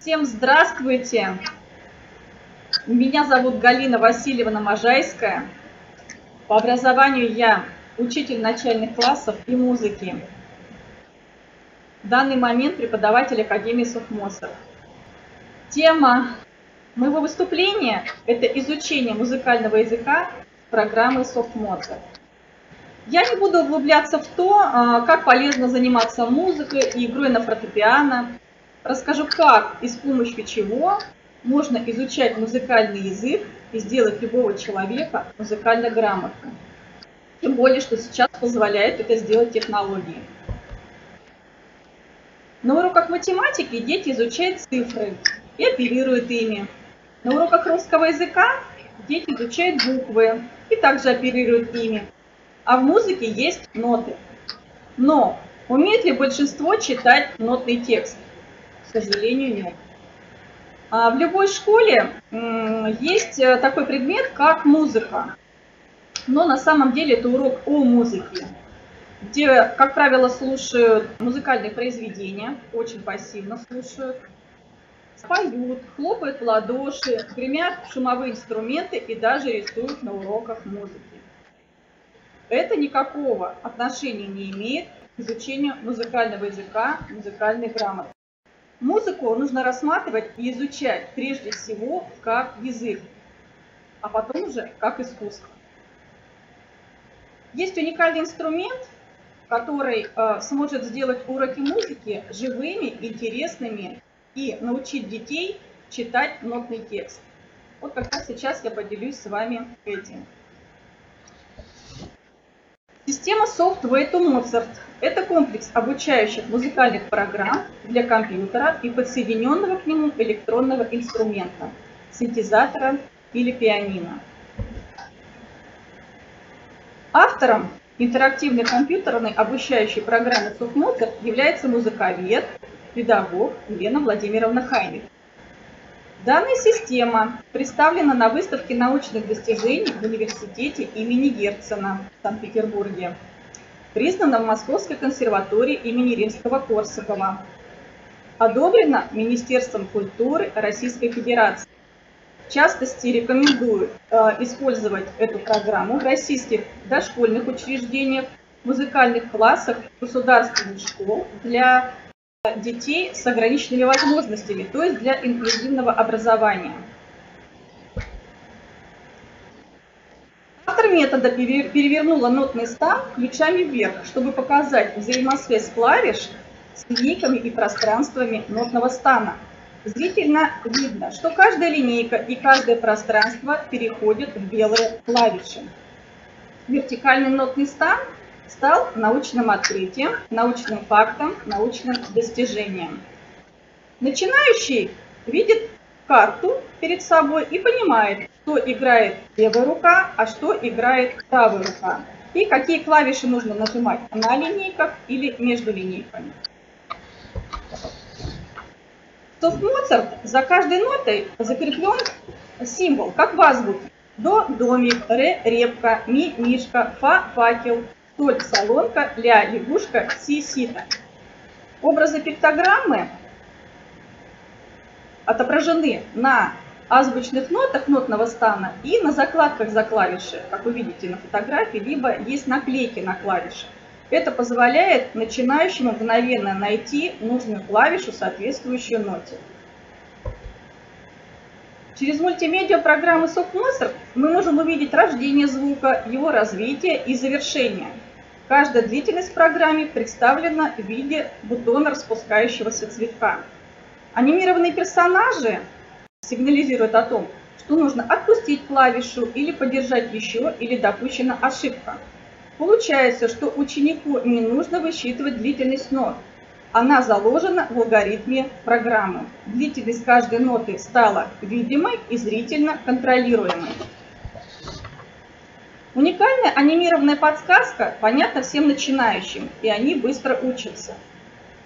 Всем здравствуйте! Меня зовут Галина Васильевна Можайская. По образованию я учитель начальных классов и музыки. В данный момент преподаватель Академии Софмосов. Тема моего выступления – это изучение музыкального языка программы Софмоза. Я не буду углубляться в то, а, как полезно заниматься музыкой и игрой на фортепиано. Расскажу, как и с помощью чего можно изучать музыкальный язык и сделать любого человека музыкально грамотным. Тем более, что сейчас позволяет это сделать технологии. На уроках математики дети изучают цифры и оперируют ими. На уроках русского языка дети изучают буквы и также оперируют ими. А в музыке есть ноты. Но умеет ли большинство читать нотный текст? К сожалению, нет. А в любой школе есть э, такой предмет, как музыка. Но на самом деле это урок о музыке, где, как правило, слушают музыкальные произведения, очень пассивно слушают, поют, хлопают в ладоши, гремят шумовые инструменты и даже рисуют на уроках музыки. Это никакого отношения не имеет к изучению музыкального языка, музыкальной грамоты. Музыку нужно рассматривать и изучать прежде всего как язык, а потом уже как искусство. Есть уникальный инструмент, который э, сможет сделать уроки музыки живыми, интересными и научить детей читать нотный текст. Вот как раз сейчас я поделюсь с вами этим. Система Software to Mozart – это комплекс обучающих музыкальных программ для компьютера и подсоединенного к нему электронного инструмента – синтезатора или пианино. Автором интерактивной компьютерной обучающей программы SoftMozart является музыковед, педагог Елена Владимировна Хайник. Данная система представлена на выставке научных достижений в университете имени Герцена в Санкт-Петербурге. Признана в Московской консерватории имени Римского-Корсакова. Одобрена Министерством культуры Российской Федерации. В частности, рекомендуют э, использовать эту программу в российских дошкольных учреждениях, музыкальных классах, государственных школ для детей с ограниченными возможностями, то есть для инклюзивного образования. Автор метода перевернула нотный стан ключами вверх, чтобы показать взаимосвязь клавиш с линейками и пространствами нотного стана. Зрительно видно, что каждая линейка и каждое пространство переходят в белые клавиши. Вертикальный нотный стан стал научным открытием, научным фактом, научным достижением. Начинающий видит карту перед собой и понимает, что играет левая рука, а что играет правая рука. И какие клавиши нужно нажимать на линейках или между линейками. В Моцарт за каждой нотой закреплен символ, как в азбуке. До – домик, ре – репка, ми – мишка, фа – факел, соль, солонка, ля, лягушка, си, сито. Образы пиктограммы отображены на азбучных нотах нотного стана и на закладках за клавиши, как вы видите на фотографии, либо есть наклейки на клавиши. Это позволяет начинающему мгновенно найти нужную клавишу, соответствующую ноте. Через мультимедиа программы SoftMaster мы можем увидеть рождение звука, его развитие и завершение – Каждая длительность в программе представлена в виде бутона распускающегося цветка. Анимированные персонажи сигнализируют о том, что нужно отпустить клавишу или подержать еще, или допущена ошибка. Получается, что ученику не нужно высчитывать длительность нот. Она заложена в алгоритме программы. Длительность каждой ноты стала видимой и зрительно контролируемой. Уникальная анимированная подсказка понятна всем начинающим, и они быстро учатся.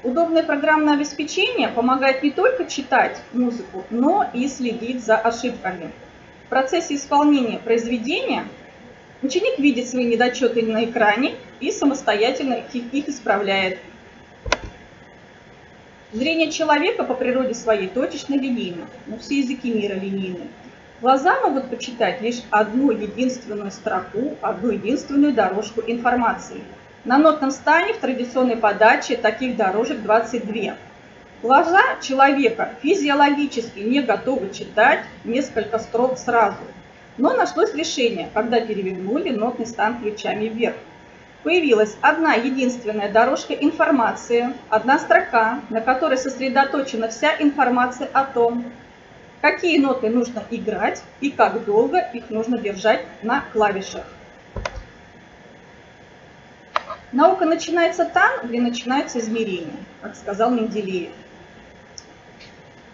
Удобное программное обеспечение помогает не только читать музыку, но и следить за ошибками. В процессе исполнения произведения ученик видит свои недочеты на экране и самостоятельно их исправляет. Зрение человека по природе своей точечно линейно, но все языки мира линейны. Глаза могут почитать лишь одну единственную строку, одну единственную дорожку информации. На нотном стане в традиционной подаче таких дорожек 22. Глаза человека физиологически не готовы читать несколько строк сразу. Но нашлось решение, когда перевернули нотный стан ключами вверх. Появилась одна единственная дорожка информации, одна строка, на которой сосредоточена вся информация о том, какие ноты нужно играть и как долго их нужно держать на клавишах. Наука начинается там, где начинаются измерения, как сказал Менделеев.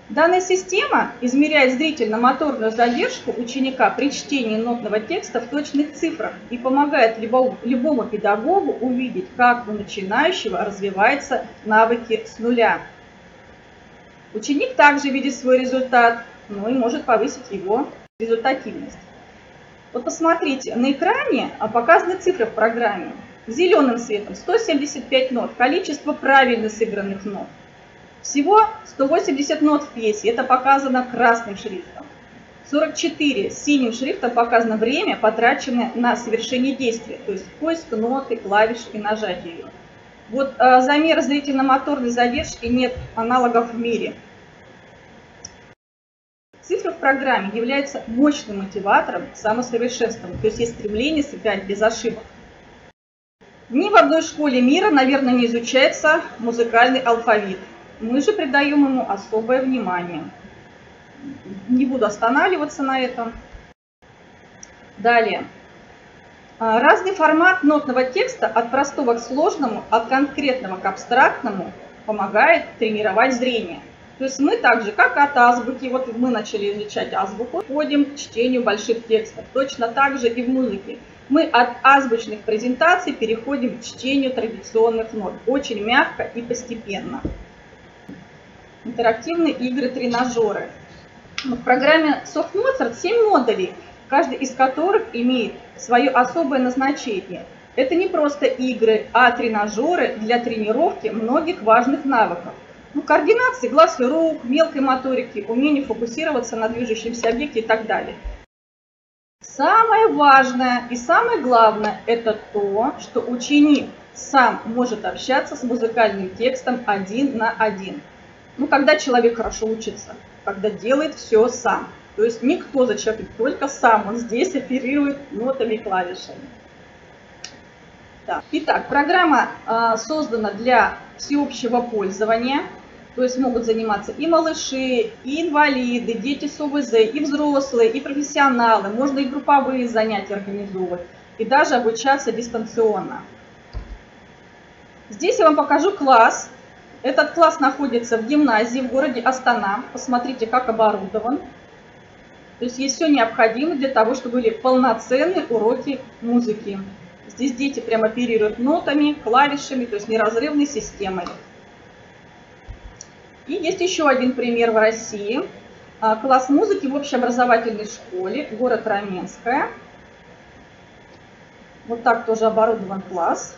Данная система измеряет зрительно-моторную задержку ученика при чтении нотного текста в точных цифрах и помогает любому, любому педагогу увидеть, как у начинающего развиваются навыки с нуля. Ученик также видит свой результат, но и может повысить его результативность. Вот посмотрите, на экране показаны цифры в программе. Зеленым цветом 175 нот, количество правильно сыгранных нот. Всего 180 нот в пьесе, это показано красным шрифтом. 44 синим шрифтом показано время, потраченное на совершение действия, то есть поиск ноты, клавиш и нажатие ее. Вот э, замер зрительно-моторной задержки нет аналогов в мире. Цифра в программе является мощным мотиватором к самосовершенствованию, то есть есть стремление сыграть без ошибок. Ни в одной школе мира, наверное, не изучается музыкальный алфавит. Мы же придаем ему особое внимание. Не буду останавливаться на этом. Далее. А, разный формат нотного текста от простого к сложному, от конкретного к абстрактному помогает тренировать зрение. То есть мы также, как от азбуки, вот мы начали изучать азбуку, входим к чтению больших текстов. Точно так же и в музыке. Мы от азбучных презентаций переходим к чтению традиционных нот. Очень мягко и постепенно интерактивные игры-тренажеры. В программе Soft Mozart 7 модулей, каждый из которых имеет свое особое назначение. Это не просто игры, а тренажеры для тренировки многих важных навыков. Ну, координации глаз и рук, мелкой моторики, умение фокусироваться на движущемся объекте и так далее. Самое важное и самое главное – это то, что ученик сам может общаться с музыкальным текстом один на один. Ну, когда человек хорошо учится, когда делает все сам. То есть никто за человека, только сам он здесь оперирует нотами и клавишами. Да. Итак, программа э, создана для всеобщего пользования. То есть могут заниматься и малыши, и инвалиды, дети с ОВЗ, и взрослые, и профессионалы. Можно и групповые занятия организовывать, и даже обучаться дистанционно. Здесь я вам покажу класс, этот класс находится в гимназии в городе Астана. Посмотрите, как оборудован. То есть есть все необходимое для того, чтобы были полноценные уроки музыки. Здесь дети прямо оперируют нотами, клавишами, то есть неразрывной системой. И есть еще один пример в России. А, класс музыки в общеобразовательной школе, город Раменская. Вот так тоже оборудован класс.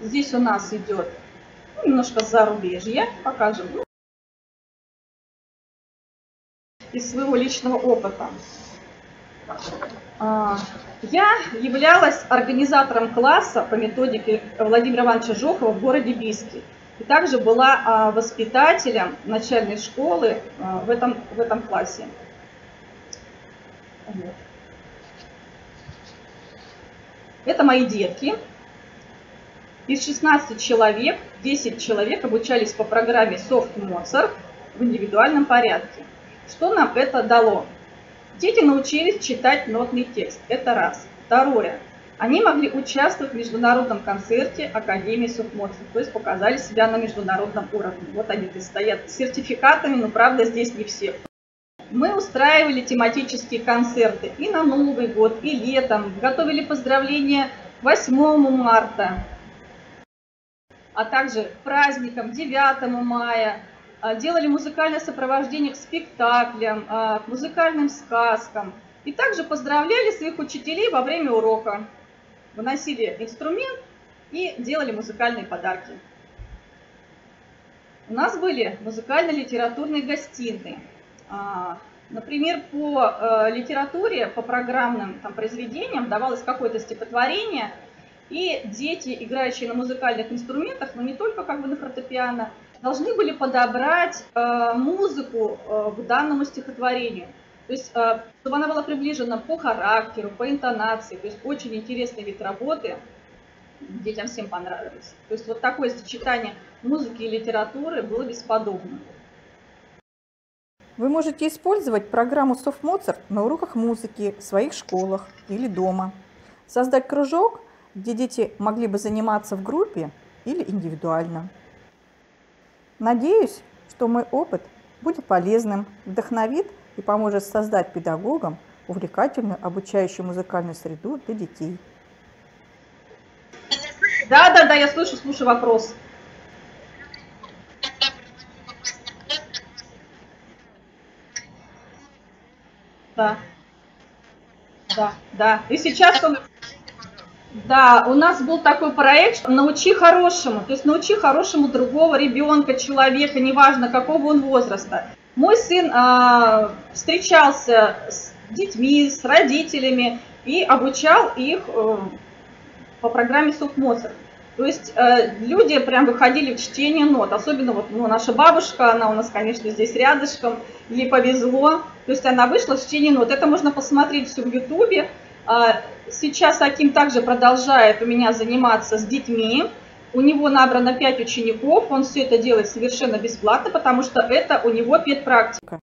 Здесь у нас идет немножко зарубежья, покажем из своего личного опыта. А, я являлась организатором класса по методике Владимира Ивановича Жохова в городе Бийске. И также была а, воспитателем начальной школы а, в этом, в этом классе. Это мои детки. Из 16 человек 10 человек обучались по программе Soft Mozart в индивидуальном порядке. Что нам это дало? Дети научились читать нотный текст. Это раз. Второе. Они могли участвовать в международном концерте Академии Mozart, то есть показали себя на международном уровне. Вот они здесь стоят с сертификатами, но правда здесь не все. Мы устраивали тематические концерты и на Новый год, и летом, готовили поздравления 8 марта, а также праздникам 9 мая, а, делали музыкальное сопровождение к спектаклям, а, к музыкальным сказкам. И также поздравляли своих учителей во время урока. Выносили инструмент и делали музыкальные подарки. у нас были музыкально-литературные гостиные. А, например, по э, литературе, по программным там, произведениям давалось какое-то стихотворение, и дети, играющие на музыкальных инструментах, но не только как бы на фортепиано, должны были подобрать э, музыку э, к данному стихотворению. То есть, чтобы она была приближена по характеру, по интонации. То есть, очень интересный вид работы. Детям всем понравилось. То есть, вот такое сочетание музыки и литературы было бесподобно. Вы можете использовать программу SoftMozart на уроках музыки в своих школах или дома. Создать кружок, где дети могли бы заниматься в группе или индивидуально. Надеюсь, что мой опыт будет полезным, вдохновит и поможет создать педагогам увлекательную обучающую музыкальную среду для детей. Да, да, да, я слышу, слушаю вопрос. Да. Да, да. И сейчас он... Да, у нас был такой проект «Научи хорошему», то есть научи хорошему другого ребенка, человека, неважно какого он возраста. Мой сын э, встречался с детьми, с родителями и обучал их э, по программе Софтмоцарт. То есть э, люди прям выходили в чтение нот, особенно вот ну, наша бабушка, она у нас, конечно, здесь рядышком, ей повезло, то есть она вышла в чтение нот. Это можно посмотреть все в Ютубе. Э, сейчас Аким также продолжает у меня заниматься с детьми. У него набрано 5 учеников, он все это делает совершенно бесплатно, потому что это у него педпрактика.